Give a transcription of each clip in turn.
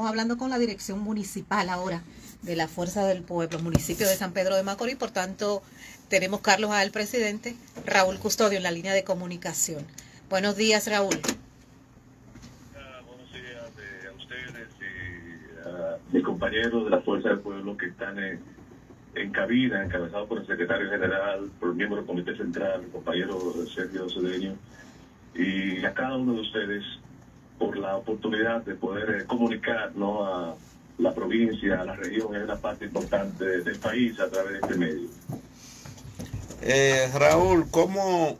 estamos hablando con la dirección municipal ahora de la Fuerza del Pueblo, municipio de San Pedro de Macorís. Por tanto, tenemos Carlos al presidente, Raúl Custodio en la línea de comunicación. Buenos días, Raúl. Ah, buenos días a ustedes y a mis compañeros de la Fuerza del Pueblo que están en, en cabina, encabezados por el secretario general, por el miembro del Comité Central, el compañero Sergio Cedeño, y a cada uno de ustedes por la oportunidad de poder eh, comunicar ¿no? a la provincia, a la región, es una parte importante del país a través de este medio. Eh, Raúl, ¿cómo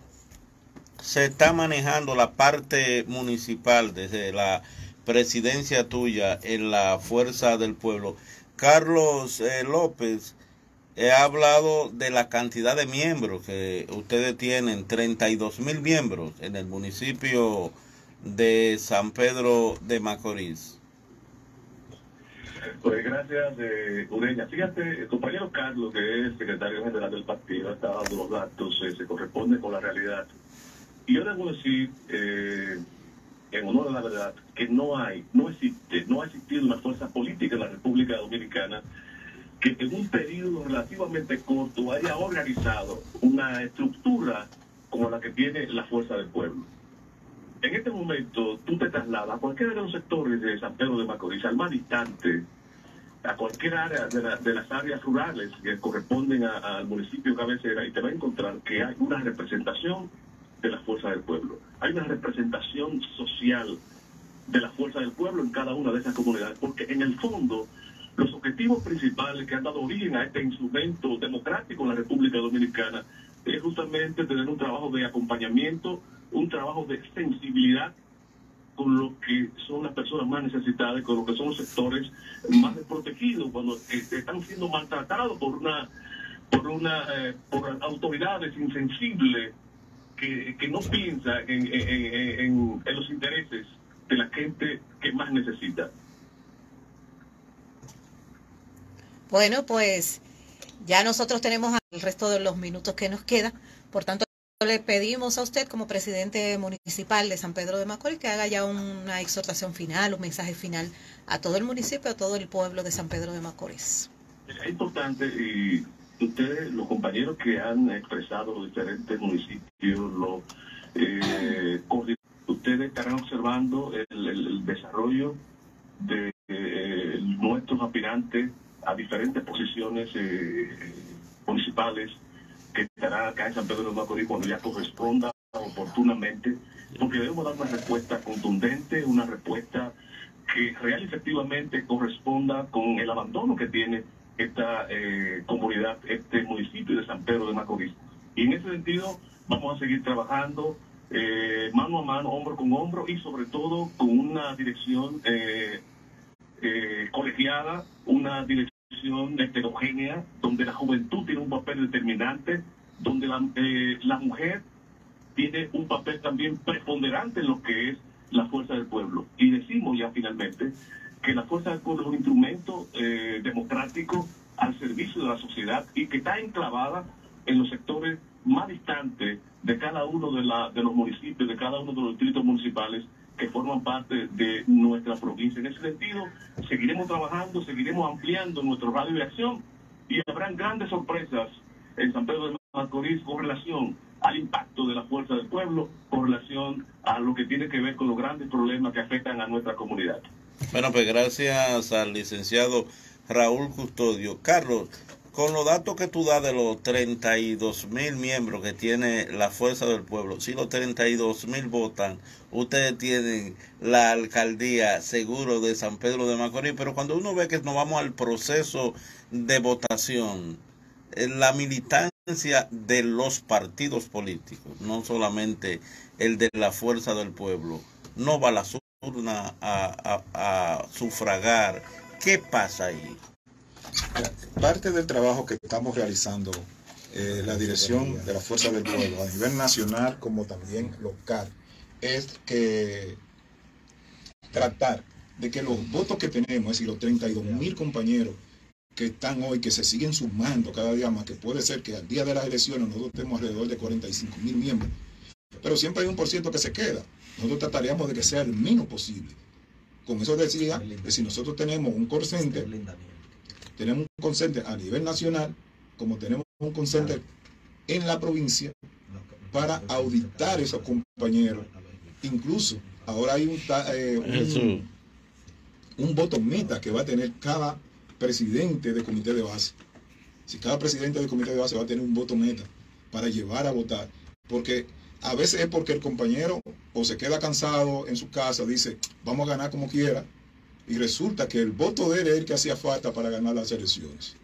se está manejando la parte municipal desde la presidencia tuya en la Fuerza del Pueblo? Carlos eh, López ha hablado de la cantidad de miembros que ustedes tienen, 32 mil miembros en el municipio de San Pedro de Macorís. Pues gracias, eh, Ureña. Fíjate, el compañero Carlos, que es secretario general del partido, está dando los datos, eh, se corresponde con la realidad. Y yo debo decir, eh, en honor a la verdad, que no hay, no existe, no ha existido una fuerza política en la República Dominicana que en un periodo relativamente corto haya organizado una estructura como la que tiene la fuerza del pueblo. En este momento tú te trasladas a cualquiera de los sectores de San Pedro de Macorís, al más distante, a cualquier área de, las áreas rurales que corresponden al municipio cabecera y te vas a encontrar que hay una representación de la fuerza del pueblo. Hay una representación social de la fuerza del pueblo en cada una de esas comunidades, porque en el fondo los objetivos principales que han dado origen a este instrumento democrático en la República Dominicana es justamente tener un trabajo de acompañamiento, un trabajo de sensibilidad con lo que son las personas más necesitadas, con lo que son los sectores más desprotegidos, cuando están siendo maltratados por una por una eh, por autoridades insensibles que, que no piensan en, en, en los intereses de la gente que más necesita. Bueno, pues ya nosotros tenemos el resto de los minutos que nos queda, por tanto le pedimos a usted como presidente municipal de San Pedro de Macorís que haga ya una exhortación final, un mensaje final a todo el municipio, a todo el pueblo de San Pedro de Macorís. Es importante y ustedes, los compañeros que han expresado los diferentes municipios, eh, ustedes estarán observando el, desarrollo de eh, nuestros aspirantes a diferentes posiciones eh, municipales que estará acá en San Pedro de Macorís cuando ya corresponda oportunamente, porque debemos dar una respuesta contundente, una respuesta que real y efectivamente corresponda con el abandono que tiene esta eh, comunidad, este municipio de San Pedro de Macorís. Y en ese sentido vamos a seguir trabajando eh, mano a mano, hombro con hombro y sobre todo con una dirección colegiada, una dirección heterogénea, donde la juventud tiene un papel determinante, donde la, eh, la mujer tiene un papel también preponderante en lo que es la fuerza del pueblo. Y decimos ya finalmente que la fuerza del pueblo es un instrumento eh, democrático al servicio de la sociedad y que está enclavada en los sectores más distantes de cada uno de los municipios, de cada uno de los distritos municipales que forman parte de nuestra provincia. En ese sentido, seguiremos trabajando, seguiremos ampliando nuestro radio de acción y habrán grandes sorpresas en San Pedro de Macorís con relación al impacto de la fuerza del pueblo, con relación a lo que tiene que ver con los grandes problemas que afectan a nuestra comunidad. Bueno, pues gracias al licenciado Raúl Custodio. Carlos, con los datos que tú das de los 32 mil miembros que tiene la Fuerza del Pueblo, si los 32 mil votan, ustedes tienen la alcaldía seguro de San Pedro de Macorís, pero cuando uno ve que nos vamos al proceso de votación, eh, la militancia de los partidos políticos, no solamente el de la Fuerza del Pueblo, no va a la urna a, a sufragar. ¿Qué pasa ahí? Parte del trabajo que estamos realizando eh, la dirección de la Fuerza del Pueblo a nivel nacional como también local es que tratar de que los votos que tenemos, es decir, los 32 mil compañeros que están hoy, que se siguen sumando cada día más, que puede ser que al día de las elecciones nosotros tenemos alrededor de 45 mil miembros, pero siempre hay un por ciento que se queda. Nosotros trataríamos de que sea el menos posible Con eso decía que si nosotros tenemos un core center, tenemos un center a nivel nacional, como tenemos un center en la provincia, para auditar esos compañeros. Incluso ahora hay un, eh, un, un botón meta que va a tener cada presidente de comité de base. Si cada presidente de comité de base va a tener un voto meta para llevar a votar, porque a veces es porque el compañero o se queda cansado en su casa, dice, vamos a ganar como quiera, y resulta que el voto de él es el que hacía falta para ganar las elecciones.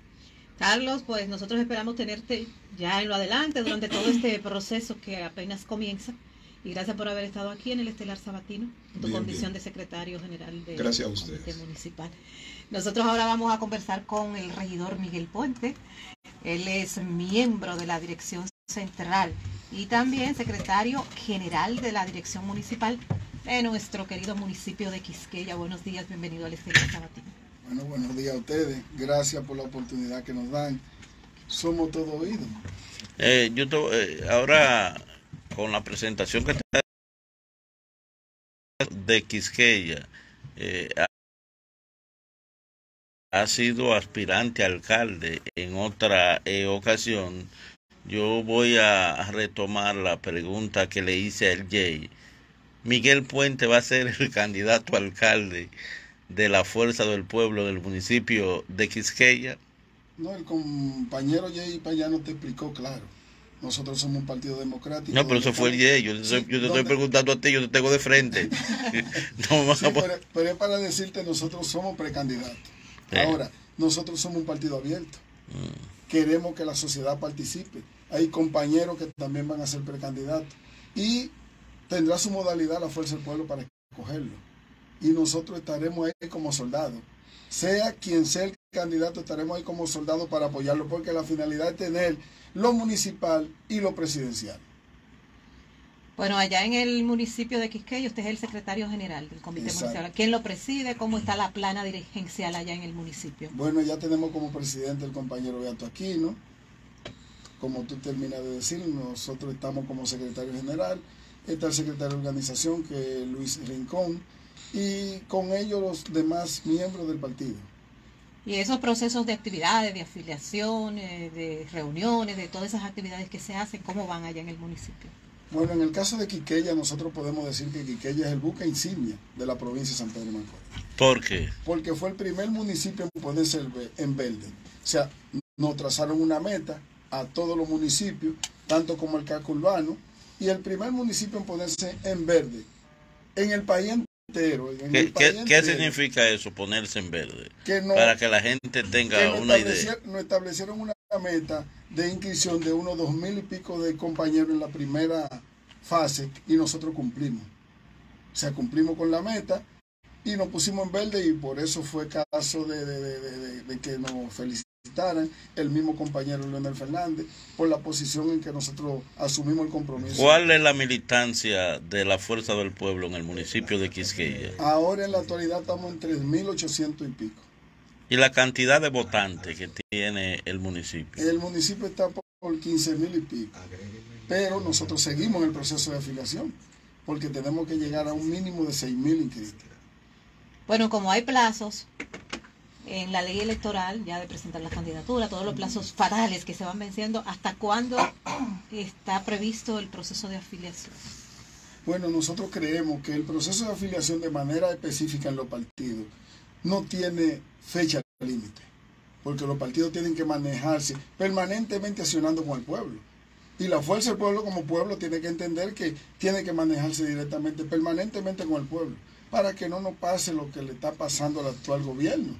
Carlos, pues nosotros esperamos tenerte ya en lo adelante durante todo este proceso que apenas comienza. Y gracias por haber estado aquí en el Estelar Sabatino, en tu condición de secretario general de gracias a municipal. Nosotros ahora vamos a conversar con el regidor Miguel Puente. Él es miembro de la Dirección Central y también secretario general de la Dirección Municipal de nuestro querido municipio de Quisqueya. Buenos días, bienvenido al Estelar Sabatino. Bueno, buenos días a ustedes. Gracias por la oportunidad que nos dan. Somos todo oídos. Eh, yo eh, ahora con la presentación que está de Quisqueya, eh, ha sido aspirante a alcalde en otra eh, ocasión. Yo voy a retomar la pregunta que le hice al Jay. Miguel Puente va a ser el candidato a alcalde de la Fuerza del Pueblo del municipio de Quisqueya. No, el compañero Jay Payano te explicó claro. Nosotros somos un partido democrático. No, pero eso fue el Jay. Yo, te estoy preguntando a ti, yo te tengo de frente. no, pero, es para decirte, nosotros somos precandidatos. Ahora, nosotros somos un partido abierto. Mm. Queremos que la sociedad participe. Hay compañeros que también van a ser precandidatos. Y tendrá su modalidad la Fuerza del Pueblo para escogerlo. Y nosotros estaremos ahí como soldados. Sea quien sea el candidato, estaremos ahí como soldados para apoyarlo, porque la finalidad es tener lo municipal y lo presidencial. Bueno, allá en el municipio de Quisqueya, usted es el secretario general del comité municipal. ¿Quién lo preside? ¿Cómo está la plana dirigencial allá en el municipio? Bueno, ya tenemos como presidente el compañero Beato Aquino. Como tú terminas de decir, nosotros estamos como secretario general. Está el secretario de organización, que es Luis Rincón. Y con ellos los demás miembros del partido. Y esos procesos de actividades, de afiliaciones, de reuniones, de todas esas actividades que se hacen, ¿cómo van allá en el municipio? Bueno, en el caso de Quiqueya, nosotros podemos decir que Quiqueya es el buque insignia de la provincia de San Pedro de Macorís. ¿Por qué? Porque fue el primer municipio en ponerse en verde. O sea, nos trazaron una meta a todos los municipios, tanto como el casco urbano, y el primer municipio en ponerse en verde en el país entero. ¿Qué, significa eso, ponerse en verde? Para que la gente tenga una idea. Nos establecieron una meta de inscripción de unos dos mil y pico de compañeros en la primera fase y nosotros cumplimos. O sea, cumplimos con la meta y nos pusimos en verde y por eso fue caso de, que nos felicitaran el mismo compañero Leonel Fernández por la posición en que nosotros asumimos el compromiso. ¿Cuál es la militancia de la Fuerza del Pueblo en el municipio de Quisqueya? Ahora en la actualidad estamos en 3.800 y pico. ¿Y la cantidad de votantes que tiene el municipio? El municipio está por 15 mil y pico. Pero nosotros seguimos en el proceso de afiliación, porque tenemos que llegar a un mínimo de 6 mil inscritos. Bueno, como hay plazos en la ley electoral ya de presentar la candidatura, todos los plazos fatales que se van venciendo, ¿hasta cuándo está previsto el proceso de afiliación? Bueno, nosotros creemos que el proceso de afiliación de manera específica en los partidos no tiene fecha límite, porque los partidos tienen que manejarse permanentemente accionando con el pueblo. Y la fuerza del pueblo como pueblo tiene que entender que tiene que manejarse directamente, permanentemente con el pueblo, para que no nos pase lo que le está pasando al actual gobierno.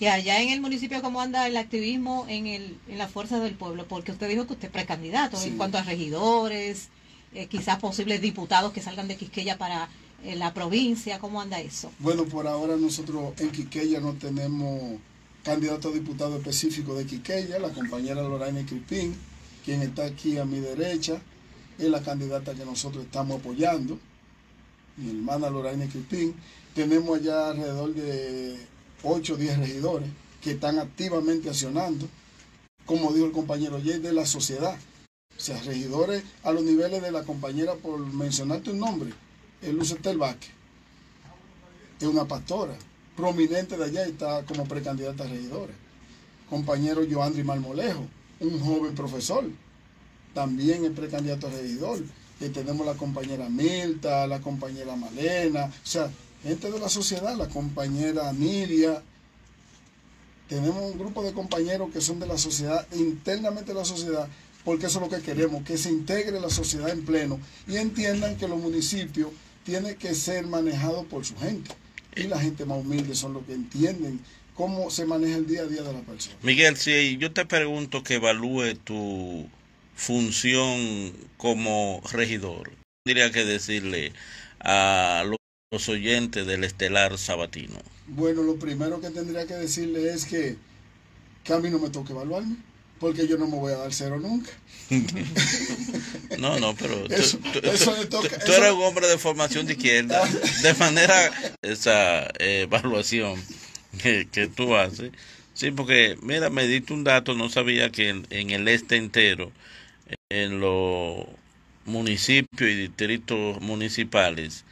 Y allá en el municipio, ¿cómo anda el activismo en, el, en la fuerza del pueblo? Porque usted dijo que usted es precandidato en cuanto a regidores, eh, quizás posibles diputados que salgan de Quisqueya para en la provincia? ¿Cómo anda eso? Bueno, por ahora nosotros en Quiqueya no tenemos candidato a diputado específico de Quiqueya, la compañera Lorraine Cripín, quien está aquí a mi derecha, es la candidata que nosotros estamos apoyando, mi hermana Lorraine Cripín. Tenemos allá alrededor de 8 o 10 regidores que están activamente accionando, como dijo el compañero Jay, de la sociedad. O sea, regidores a los niveles de la compañera, por mencionarte un nombre, el Luis Vázquez. es una pastora prominente de allá y está como precandidata a regidora. Compañero Joandri Malmolejo, un joven profesor, también es precandidato a regidor. Y tenemos la compañera Milta, la compañera Malena, o sea, gente de la sociedad, la compañera Nidia. Tenemos un grupo de compañeros que son de la sociedad, internamente de la sociedad, porque eso es lo que queremos, que se integre la sociedad en pleno y entiendan que los municipios tienen que ser manejados por su gente. Y la gente más humilde son los que entienden cómo se maneja el día a día de la persona. Miguel, si yo te pregunto que evalúe tu función como regidor, tendría que decirle a oyentes del Estelar Sabatino? Bueno, lo primero que tendría que decirle es que, que a mí no me toca evaluarme, porque yo no me voy a dar cero nunca. no, no, pero tú, eres un hombre de formación de izquierda, de manera esa evaluación que, que tú haces. Sí, porque, mira, me diste un dato, no sabía que en el este entero en los municipios y distritos municipales,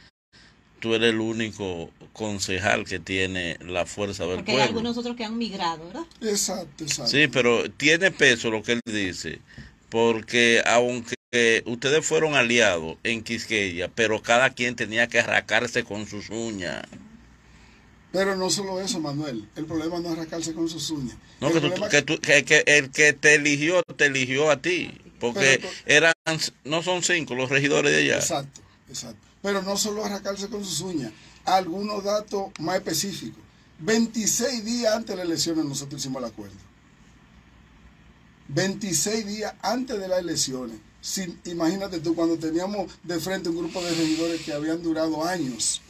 tú eres el único concejal que tiene la fuerza del Porque pueblo. hay algunos otros que han migrado, ¿verdad? Exacto, exacto. Sí, pero tiene peso lo que él dice, porque aunque ustedes fueron aliados en Quisqueya, pero cada quien tenía que arracarse con sus uñas. Pero no solo eso, Manuel. El problema no es arracarse con sus uñas. No, que, que, el que te eligió, te eligió a ti. Porque eran, no son cinco los regidores de allá. Exacto, exacto. Pero no solo arrancarse con sus uñas, algunos datos más específicos. 26 días antes de las elecciones nosotros hicimos el acuerdo. 26 días antes de las elecciones. Imagínate tú, cuando teníamos de frente un grupo de regidores que habían durado años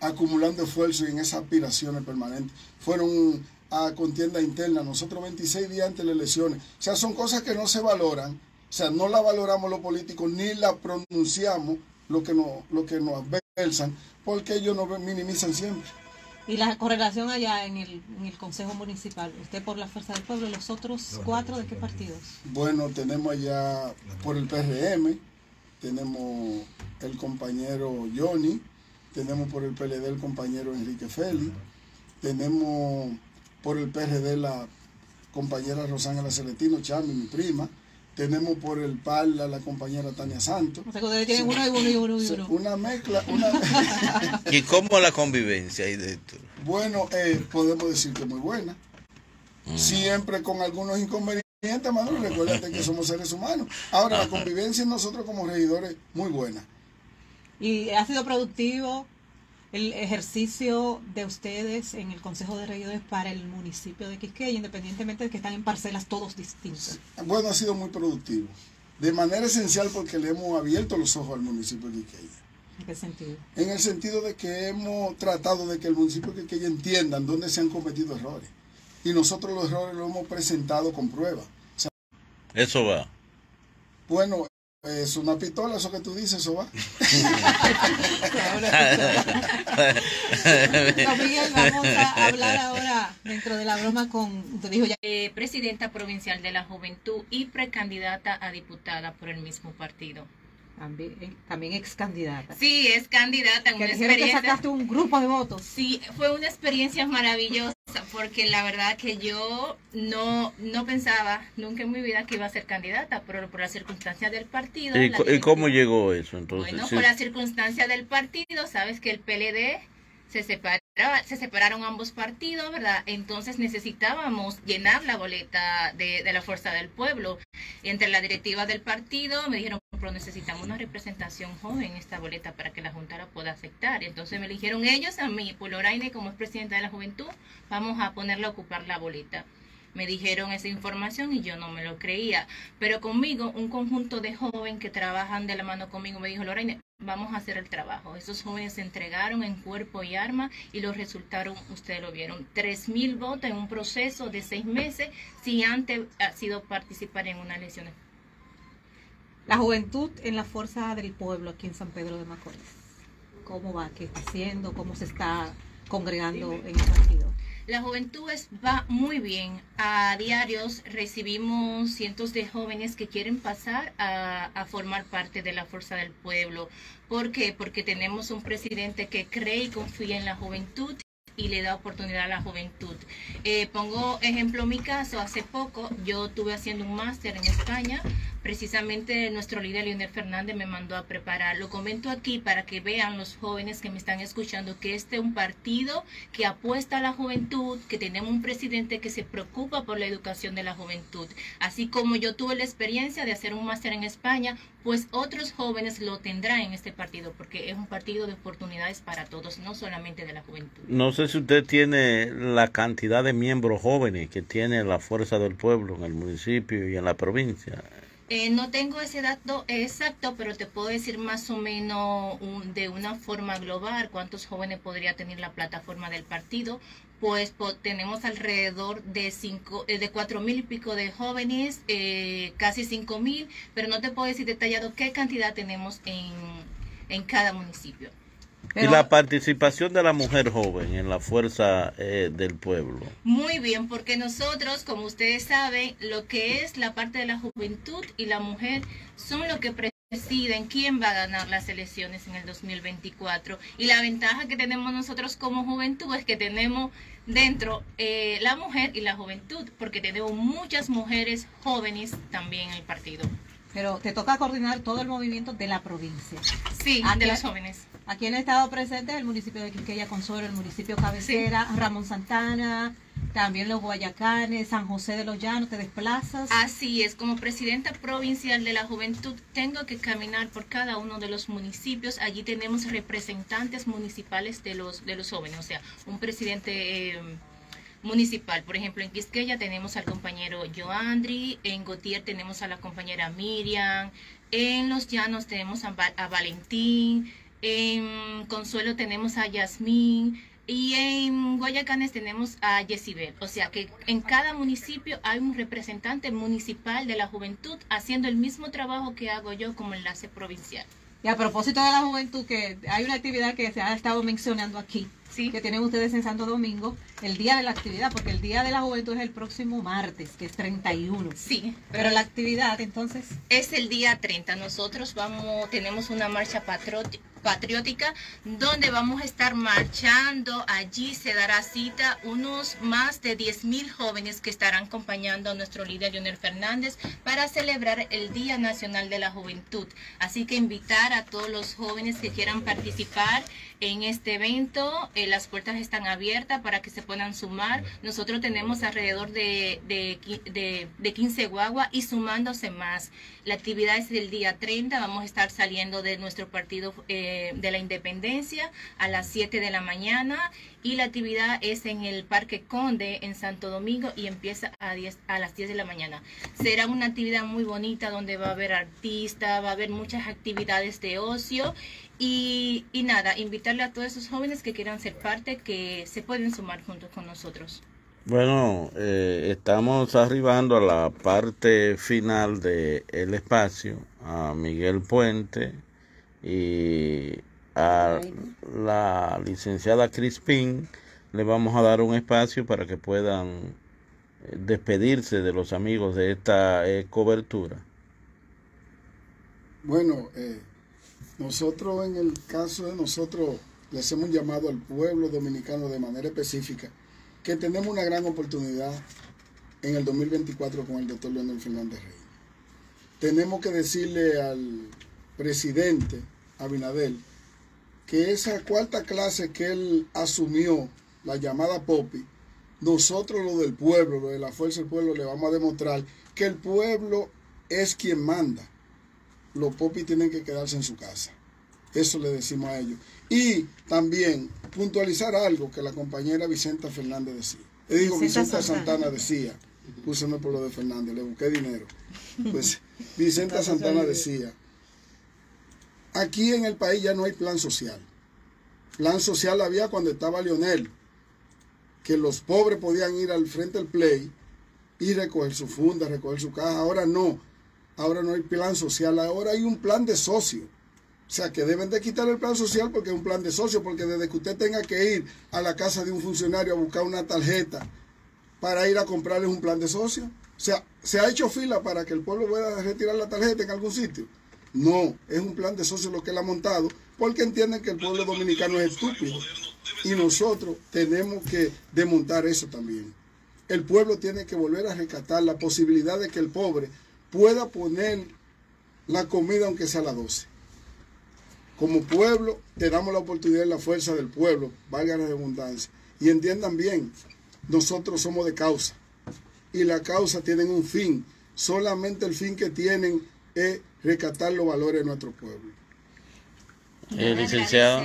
acumulando esfuerzo en esas aspiraciones permanentes, fueron a contienda interna, nosotros 26 días antes de las elecciones. O sea, son cosas que no se valoran o sea, no la valoramos los políticos ni la pronunciamos lo que nos, lo que nos adversan, porque ellos nos minimizan siempre. ¿Y la correlación allá en el, en el Consejo Municipal? ¿Usted por la Fuerza del Pueblo los otros cuatro de qué partidos? Bueno, tenemos allá por el PRM, tenemos el compañero Johnny, tenemos por el PLD el compañero Enrique Félix, tenemos por el PRD la compañera Rosana Celestino Chami, mi prima, tenemos por el PAL a la compañera Tania Santos. O sea, que ustedes tienen uno y uno y uno y uno. Una mezcla. Una... ¿Y cómo la convivencia ahí dentro? Bueno, eh, podemos decir que muy buena. Mm. Siempre con algunos inconvenientes, Manuel. Recuérdate que somos seres humanos. Ahora, la convivencia en nosotros como regidores, muy buena. ¿Y ha sido productivo? El ejercicio de ustedes en el Consejo de Regidores para el municipio de Quisqueya, independientemente de que están en parcelas todos distintas? Bueno, ha sido muy productivo. De manera esencial porque le hemos abierto los ojos al municipio de Quisqueya. ¿En qué sentido? En el sentido de que hemos tratado de que el municipio de Quisqueya entiendan dónde se han cometido errores. Y nosotros los errores los hemos presentado con pruebas. Eso va. Bueno, es una pistola, eso que tú dices, eso va. Miguel, vamos a hablar ahora dentro de la broma con, te dijo ya. Eh, presidenta provincial de la juventud y precandidata a diputada por el mismo partido. También, también ex candidata. Sí, es candidata. Una experiencia. que sacaste un grupo de votos. Sí, fue una experiencia maravillosa porque la verdad que yo no, no pensaba nunca en mi vida que iba a ser candidata, pero por las circunstancias del partido. ¿Y, cómo llegó eso entonces? Bueno, por las circunstancias del partido, sabes que el PLD se separó se separaron ambos partidos, ¿verdad? Entonces necesitábamos llenar la boleta de, la Fuerza del Pueblo. Entre la directiva del partido me dijeron, pero necesitamos una representación joven en esta boleta para que la Junta la pueda aceptar. Entonces me eligieron ellos a mí, Poloraine, como es presidenta de la juventud, vamos a ponerle a ocupar la boleta me dijeron esa información y yo no me lo creía. Pero conmigo, un conjunto de jóvenes que trabajan de la mano conmigo me dijo, Lorraine, vamos a hacer el trabajo. Esos jóvenes se entregaron en cuerpo y arma y los resultados, ustedes lo vieron, tres mil votos en un proceso de seis meses sin antes ha sido participar en una elección. La juventud en la fuerza del pueblo aquí en San Pedro de Macorís. ¿Cómo va? ¿Qué está haciendo? ¿Cómo se está congregando en el partido? La juventud va muy bien. A diarios recibimos cientos de jóvenes que quieren pasar a, formar parte de la fuerza del pueblo. ¿Por qué? Porque tenemos un presidente que cree y confía en la juventud y le da oportunidad a la juventud. Eh, pongo ejemplo mi caso, hace poco yo estuve haciendo un máster en España, precisamente nuestro líder Leonel Fernández me mandó a preparar. Lo comento aquí para que vean los jóvenes que me están escuchando que este es un partido que apuesta a la juventud, que tenemos un presidente que se preocupa por la educación de la juventud. Así como yo tuve la experiencia de hacer un máster en España, pues otros jóvenes lo tendrán en este partido, porque es un partido de oportunidades para todos, no solamente de la juventud. No sé si usted tiene la cantidad de miembros jóvenes que tiene la Fuerza del Pueblo en el municipio y en la provincia. Eh, no tengo ese dato exacto, pero te puedo decir más o menos de una forma global cuántos jóvenes podría tener la plataforma del partido. Pues, tenemos alrededor de cinco, eh, de cuatro mil y pico de jóvenes, eh, casi cinco mil, pero no te puedo decir detallado qué cantidad tenemos en, en cada municipio y la participación de la mujer joven en la fuerza eh, del pueblo. Muy bien, porque nosotros, como ustedes saben, lo que es la parte de la juventud y la mujer son lo que deciden quién va a ganar las elecciones en el 2024. Y la ventaja que tenemos nosotros como juventud es que tenemos dentro eh, la mujer y la juventud, porque tenemos muchas mujeres jóvenes también en el partido. Pero te toca coordinar todo el movimiento de la provincia. Sí, de los jóvenes. Aquí han estado presentes el municipio de Quisqueya Consuelo, el municipio Cabecera, Ramón Santana, también los Guayacanes, San José de los Llanos, te desplazas. Así es, como presidenta provincial de la juventud tengo que caminar por cada uno de los municipios. Allí tenemos representantes municipales de los, de los jóvenes, o sea, un presidente... Eh, municipal. Por ejemplo, en Quisqueya tenemos al compañero Joandri, en Gotier tenemos a la compañera Miriam, en Los Llanos tenemos a, a Valentín, en Consuelo tenemos a Yasmín y en Guayacanes tenemos a Yesibel. O sea que en cada municipio hay un representante municipal de la juventud haciendo el mismo trabajo que hago yo como enlace provincial. Y a propósito de la juventud, que hay una actividad que se ha estado mencionando aquí, que tienen ustedes en Santo Domingo, el día de la actividad, porque el día de la juventud es el próximo martes, que es 31. Sí. Pero la actividad entonces... Es el día 30. Nosotros vamos, tenemos una marcha patriótica donde vamos a estar marchando. Allí se dará cita unos más de 10 mil jóvenes que estarán acompañando a nuestro líder Leonel Fernández para celebrar el Día Nacional de la Juventud. Así que invitar a todos los jóvenes que quieran participar en este evento. Eh, las puertas están abiertas para que se puedan sumar. Nosotros tenemos alrededor de, de, de, 15 guagua y sumándose más. La actividad es del día 30. Vamos a estar saliendo de nuestro partido eh, de la independencia a las 7 de la mañana y la actividad es en el Parque Conde en Santo Domingo y empieza a, 10, a las 10 de la mañana. Será una actividad muy bonita donde va a haber artistas, va a haber muchas actividades de ocio y, y, nada, invitarle a todos esos jóvenes que quieran ser parte, que se pueden sumar juntos con nosotros. Bueno, eh, estamos arribando a la parte final del el espacio, a Miguel Puente y a la licenciada Crispín. Le vamos a dar un espacio para que puedan eh, despedirse de los amigos de esta eh, cobertura. Bueno, eh, nosotros en el caso de nosotros le hacemos un llamado al pueblo dominicano de manera específica, que tenemos una gran oportunidad en el 2024 con el doctor Leonel Fernández Rey. Tenemos que decirle al presidente Abinadel que esa cuarta clase que él asumió, la llamada Popi, nosotros lo del pueblo, lo de la fuerza del pueblo, le vamos a demostrar que el pueblo es quien manda los popis tienen que quedarse en su casa. Eso le decimos a ellos. Y también puntualizar algo que la compañera Vicenta Fernández decía. Le digo, Vicenta, Santana. decía, púseme por lo de Fernández, le busqué dinero. Pues Vicenta Santana decía, aquí en el país ya no hay plan social. Plan social había cuando estaba Lionel, que los pobres podían ir al frente del play y recoger su funda, recoger su caja. Ahora no. Ahora no hay plan social, ahora hay un plan de socio. O sea, que deben de quitar el plan social porque es un plan de socio, porque desde que usted tenga que ir a la casa de un funcionario a buscar una tarjeta para ir a comprarles un plan de socio. O sea, ¿se ha hecho fila para que el pueblo pueda retirar la tarjeta en algún sitio? No, es un plan de socio lo que él ha montado, porque entienden que el pueblo dominicano es estúpido. Y nosotros tenemos que desmontar eso también. El pueblo tiene que volver a rescatar la posibilidad de que el pobre pueda poner la comida aunque sea a las 12. Como pueblo, te damos la oportunidad y la fuerza del pueblo, valga la redundancia. Y entiendan bien, nosotros somos de causa. Y la causa tiene un fin. Solamente el fin que tienen es rescatar los valores de nuestro pueblo. Eh, licenciado.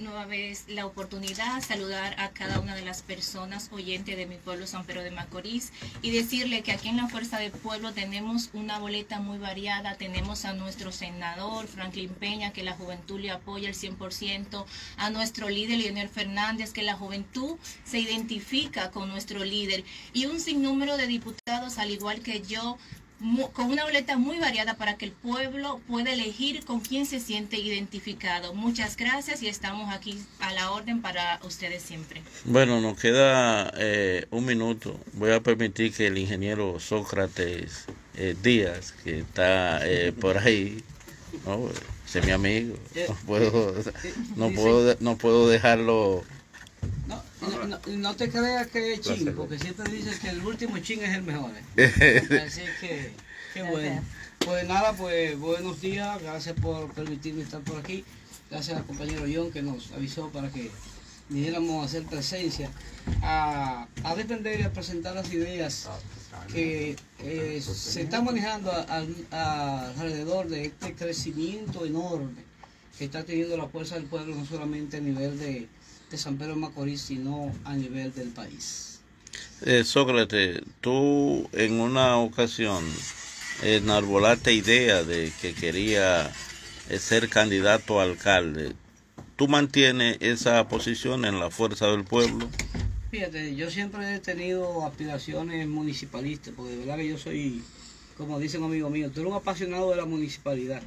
nueva vez la oportunidad, saludar a cada una de las personas oyentes de mi pueblo San Pedro de Macorís y decirle que aquí en la Fuerza del Pueblo tenemos una boleta muy variada. Tenemos a nuestro senador Franklin Peña, que la juventud le apoya al 100%, a nuestro líder Leonel Fernández, que la juventud se identifica con nuestro líder y un sinnúmero de diputados, al igual que yo, con una boleta muy variada para que el pueblo pueda elegir con quién se siente identificado. Muchas gracias y estamos aquí a la orden para ustedes siempre. Bueno, nos queda eh, un minuto. Voy a permitir que el ingeniero Sócrates eh, Díaz, que está eh, por ahí, ¿no? es mi amigo, no puedo, no puedo, no puedo dejarlo no, no, no, te creas que es ching, porque siempre dicen que el último ching es el mejor. ¿eh? Así que, qué bueno. Pues nada, pues buenos días, gracias por permitirme estar por aquí. Gracias al compañero John que nos avisó para que viniéramos a hacer presencia, a, a defender y a presentar las ideas que eh, se están manejando alrededor de este crecimiento enorme que está teniendo la fuerza del pueblo, no solamente a nivel de de San Pedro Macorís, sino a nivel del país. Eh, Sócrates, tú en una ocasión enarbolaste idea de que quería eh, ser candidato a alcalde. ¿Tú mantienes esa posición en la fuerza del pueblo? Fíjate, yo siempre he tenido aspiraciones municipalistas, porque de verdad que yo soy, como dice un amigo mío, tú eres un apasionado de la municipalidad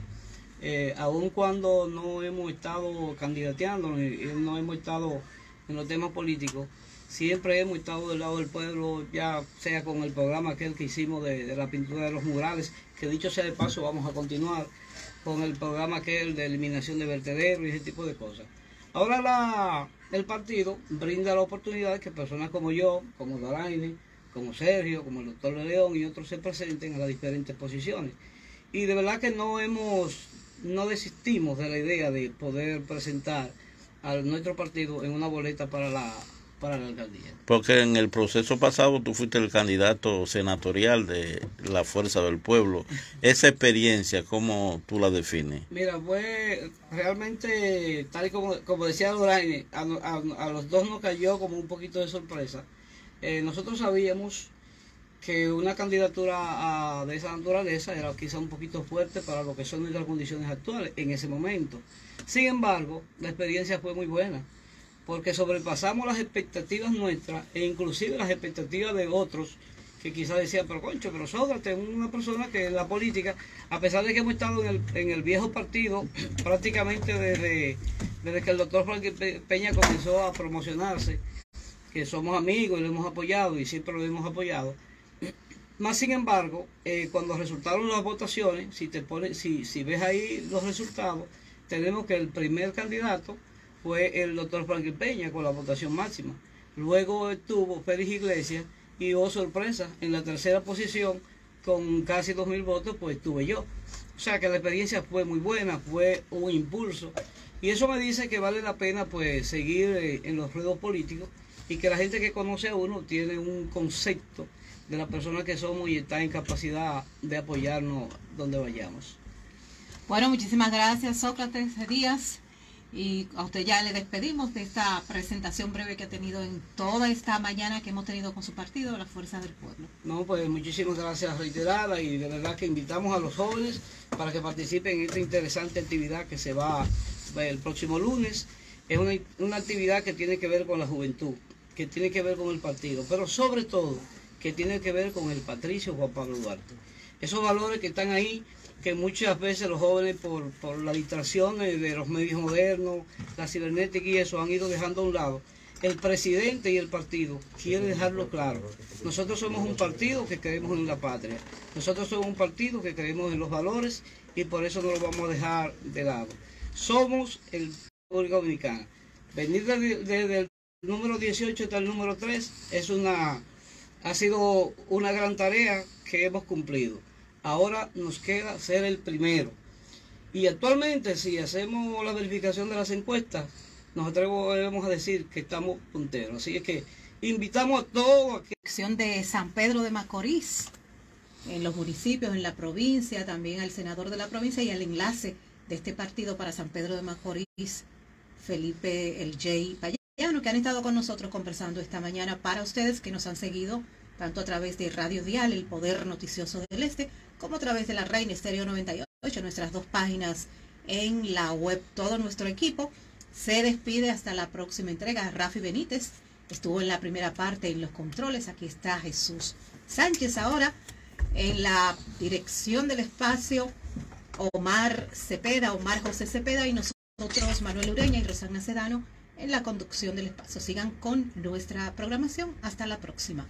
eh, aun cuando no hemos estado candidateando, no hemos estado en los temas políticos, siempre hemos estado del lado del pueblo, ya sea con el programa aquel que hicimos de, la pintura de los murales, que dicho sea de paso vamos a continuar con el programa aquel de eliminación de vertederos y ese tipo de cosas. Ahora la, el partido brinda la oportunidad que personas como yo, como Doraine, como Sergio, como el doctor León y otros se presenten a las diferentes posiciones. Y de verdad que no hemos no desistimos de la idea de poder presentar a nuestro partido en una boleta para la para la alcaldía. Porque en el proceso pasado tú fuiste el candidato senatorial de la Fuerza del Pueblo. Esa experiencia, ¿cómo tú la defines? Mira, fue realmente, tal y como, como decía Loraine, a, a, los dos nos cayó como un poquito de sorpresa. Eh, nosotros sabíamos que una candidatura de esa naturaleza era quizá un poquito fuerte para lo que son nuestras condiciones actuales en ese momento. Sin embargo, la experiencia fue muy buena, porque sobrepasamos las expectativas nuestras e inclusive las expectativas de otros que quizás decían, pero concho, pero Sócrates una persona que en la política, a pesar de que hemos estado en el, en el viejo partido prácticamente desde, desde que el doctor Frank Peña comenzó a promocionarse, que somos amigos y lo hemos apoyado y siempre lo hemos apoyado, más sin embargo, eh, cuando resultaron las votaciones, si, te pones, si, si ves ahí los resultados, tenemos que el primer candidato fue el doctor Franklin Peña con la votación máxima. Luego estuvo Félix Iglesias y, oh sorpresa, en la tercera posición, con casi 2.000 votos, pues estuve yo. O sea que la experiencia fue muy buena, fue un impulso. Y eso me dice que vale la pena pues seguir eh, en los ruedos políticos y que la gente que conoce a uno tiene un concepto de la persona que somos y está en capacidad de apoyarnos donde vayamos. Bueno, muchísimas gracias Sócrates Díaz y a usted ya le despedimos de esta presentación breve que ha tenido en toda esta mañana que hemos tenido con su partido, la Fuerza del Pueblo. No, pues muchísimas gracias reiteradas y de verdad que invitamos a los jóvenes para que participen en esta interesante actividad que se va el próximo lunes. Es una, una actividad que tiene que ver con la juventud, que tiene que ver con el partido, pero sobre todo que tiene que ver con el patricio Juan Pablo Duarte. Esos valores que están ahí que muchas veces los jóvenes por, por las distracciones de los medios modernos, la cibernética y eso han ido dejando a un lado. El presidente y el partido quieren dejarlo claro. Nosotros somos un partido que creemos en la patria. Nosotros somos un partido que creemos en los valores y por eso no lo vamos a dejar de lado. Somos el República Dominicana. Venir desde el número 18 hasta el número 3 es una, ha sido una gran tarea que hemos cumplido. Ahora nos queda ser el primero. Y actualmente, si hacemos la verificación de las encuestas, nos atrevemos a decir que estamos punteros. Así es que invitamos a todos. A de San Pedro de Macorís, en los municipios, en la provincia, también al senador de la provincia y al enlace de este partido para San Pedro de Macorís, Felipe El J. Que han estado con nosotros conversando esta mañana para ustedes que nos han seguido tanto a través de Radio Dial, el Poder Noticioso del Este, como a través de la Reina Estéreo 98, nuestras dos páginas en la web. Todo nuestro equipo se despide hasta la próxima entrega. Rafi Benítez estuvo en la primera parte en los controles. Aquí está Jesús Sánchez ahora en la dirección del espacio. Omar Cepeda, Omar José Cepeda y nosotros, Manuel Ureña y Rosana Sedano, en la conducción del espacio. Sigan con nuestra programación. Hasta la próxima.